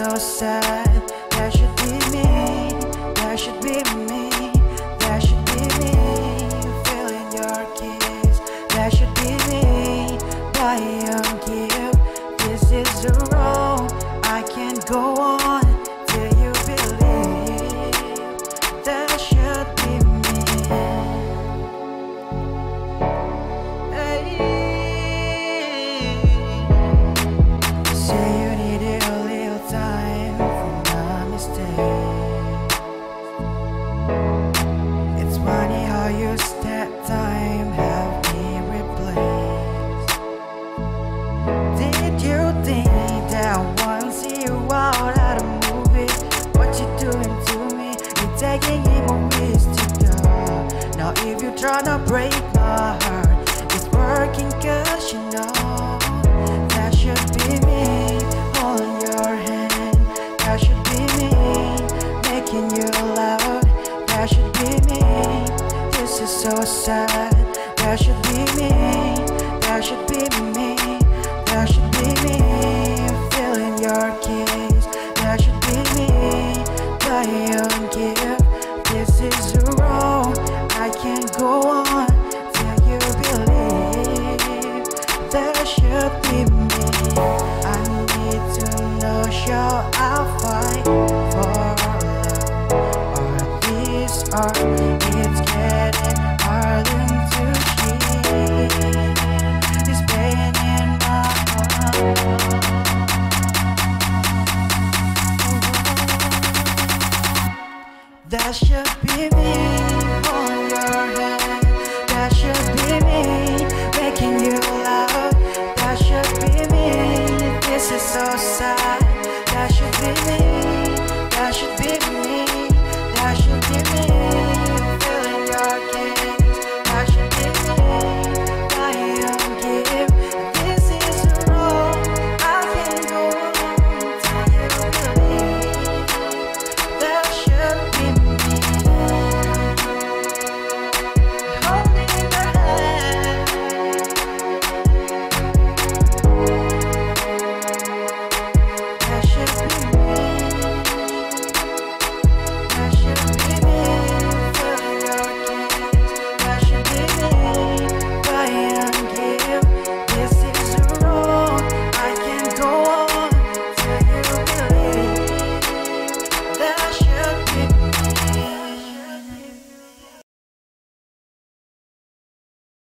so sad. That should be me. That should be me. That should be me feeling your kiss. That should be me buying gift. This is the I can't go on you tryna break my heart, it's working cause you know that should be me holding your hand. That should be me making you loud. That should be me. This is so sad. That should be me. That should be me. That should be me. Feeling your kiss. That should be me. Buying gift. This is road I can't go it's getting harder to keep this pain in my heart. That should be me on your hand. That should